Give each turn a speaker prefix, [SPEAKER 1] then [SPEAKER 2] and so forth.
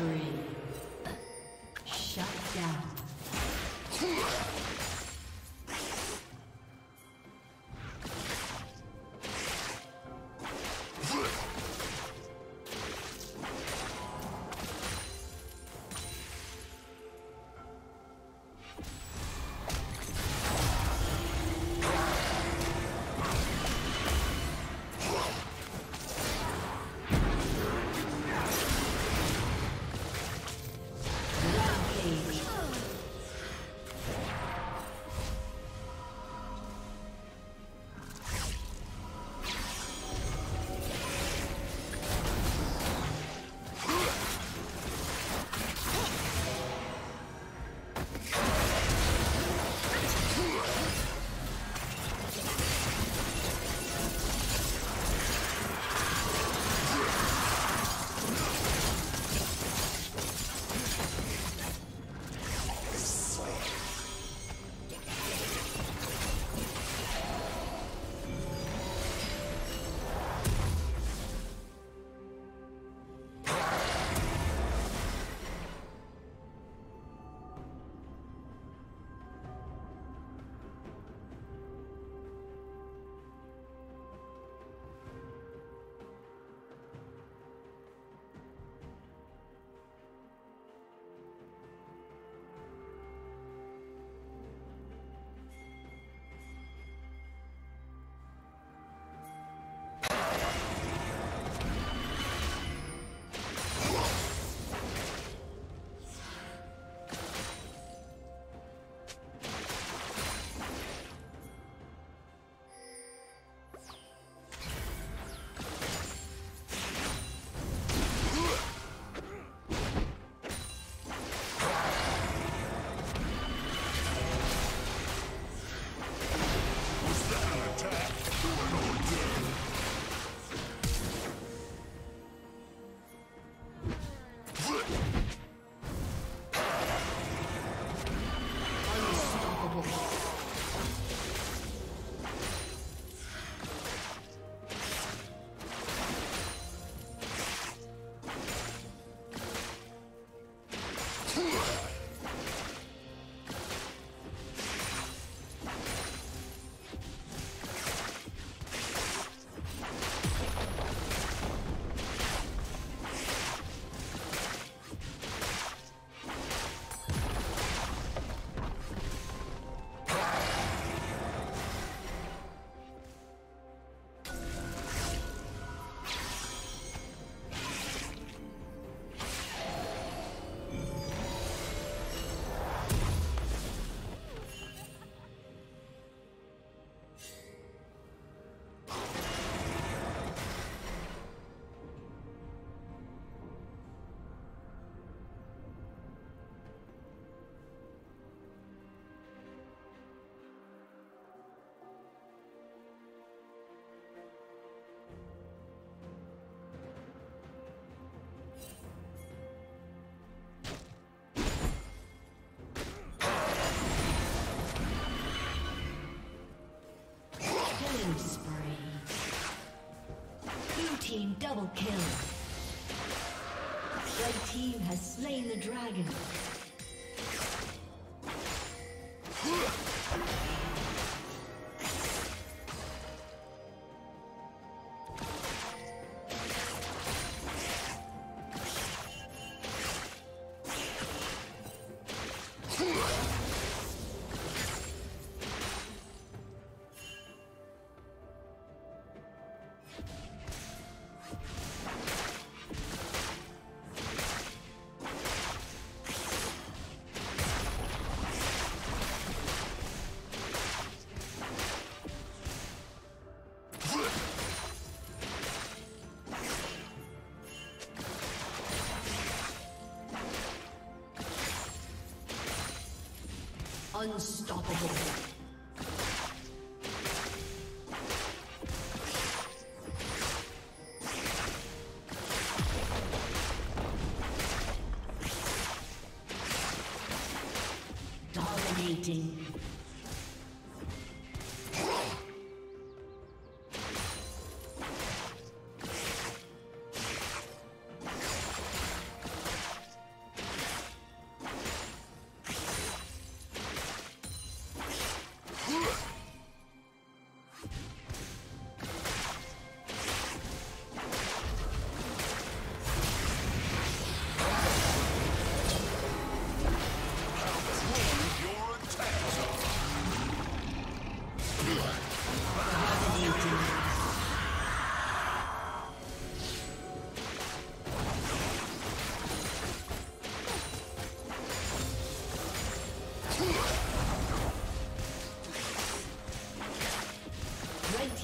[SPEAKER 1] spree. Killing spree. Blue team double kill. Red team has slain the dragon. Unstoppable.